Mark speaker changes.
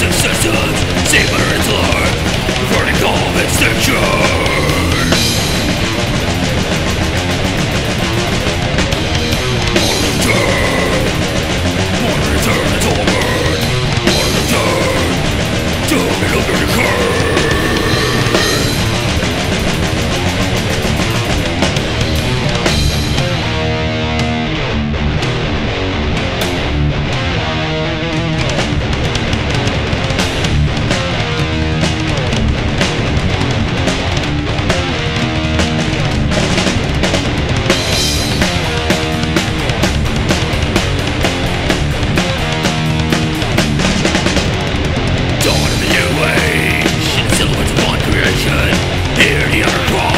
Speaker 1: successes. Here the are.